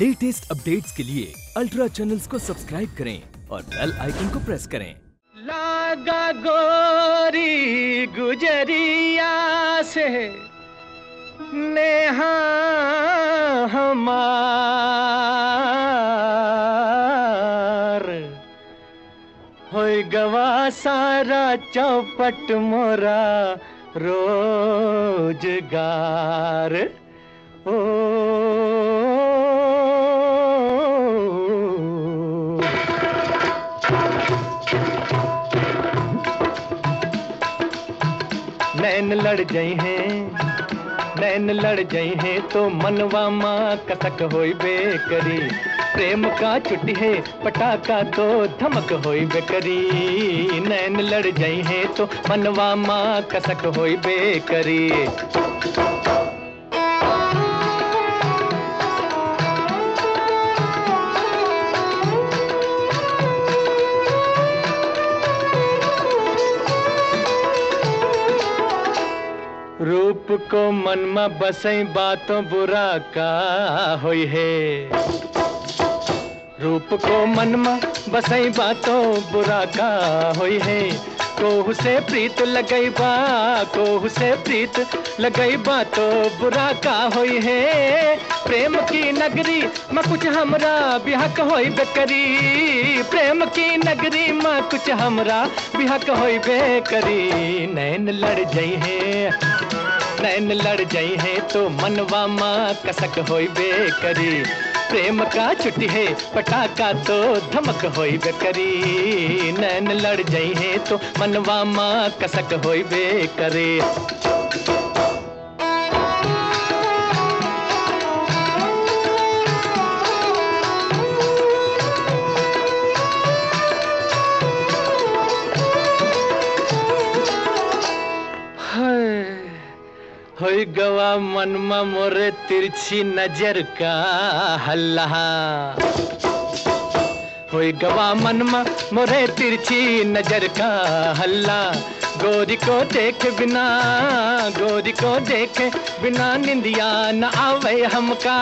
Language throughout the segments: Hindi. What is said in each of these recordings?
लेटेस्ट अपडेट्स के लिए अल्ट्रा चैनल्स को सब्सक्राइब करें और बेल आइकन को प्रेस करें। लागा गोरी गुजरिया से नेहा हमार। होय गवा सारा चौपट मोरा रोज़गार। नैन लड़ गए हैं, नैन लड़ गए हैं तो मनवा माँ कसक होई बेकरी। प्रेम का चुटी है, पटाखा तो धमक होई बेकरी। नैन लड़ गए हैं तो मनवा माँ कसक होई बेकरी। को मन में बसई बातों बुरा का होई है। रूप को मन में बसई बातों बुरा का होई है। कोहू से प्रीत लगई बा, कोहू से प्रीत लगई बा तो बुरा का होई है। प्रेम की नगरी में कुछ हमरा बिहक होई बेकरी। प्रेम की नगरी में कुछ हमरा बिहक होई बेकरी। नैन लड़ जई है। नैन लड़ जाई है तो मनवा माँ कसक होई बेकरी। प्रेम का छुट्टी है, पटाखा तो धमक होई बेकरी। नैन लड़ जाई है तो मनवा माँ कसक होई बेकरी। होई गवा मनमा मोरे तिरछी नज़र का हल्ला। होई गवा मनमा मोरे तिरछी नज़र का हल्ला। गोरी को देख बिना, गोरी को देख बिना निंदिया न आवे हमका।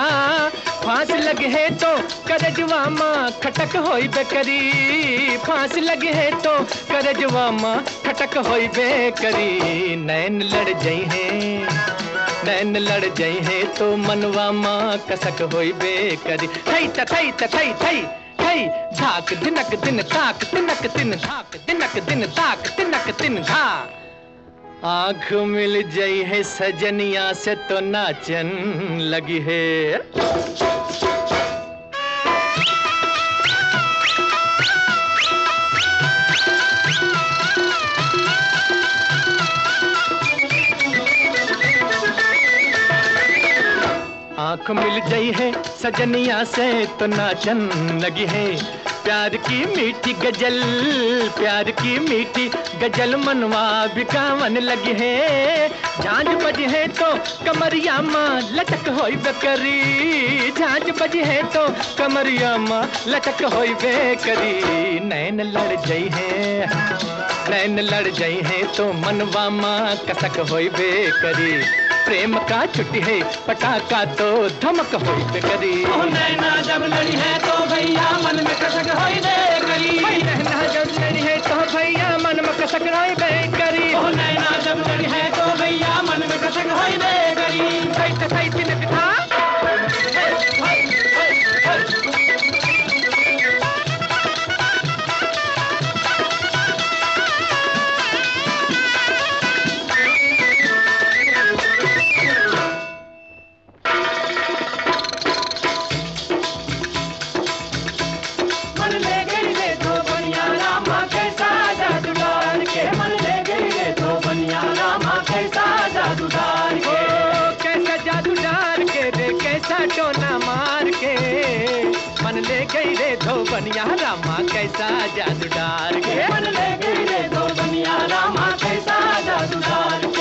फांस लगे है तो करजवा माँ खटक होई बेकरी। फांस लगे है तो करजवा माँ खटक होई बेकरी। नैन लड़ जई है, नैन लड़ जई है तो मनवा माँ कसक होई बेकरी। थई थई थई थई। थई झाक, दिनक, दिन, ताक, तिनक, दिन, झाक, दिनक, दिन, ताक, तिनक, दिन झा आँख मिल जई है सजनिया से तो नाचन लगी है। आँख मिल गई है, सजनिया से तो नाचन लगी है। प्यार की मीठी गज़ल, प्यार की मीठी गज़ल मनवा बिकावन लगी है। झांझ बज है तो कमरिया माँ लटक होई बेकरी। झांझ बज है तो कमरिया माँ लटक होई बेकरी। नैन लड़ गई है, नैन लड़ गई है तो मनवा माँ कसक होई बेकरी। प्रेम का छुट्टी है पटाखा तो धमक हो बेकरी नैना जब लड़ी है तो भैया मन में कसक हो करी। नैना जब लड़ी है तो भैया मन में कसक होई बेकरी ओ नैना जब लड़ी है तो भैया मन में कसक हो करी। सही सही बिठा ले गई रे धोबनिया रामा कैसा जादूदार। मन ले गई रे धोबनिया रामा कैसा जादूदार।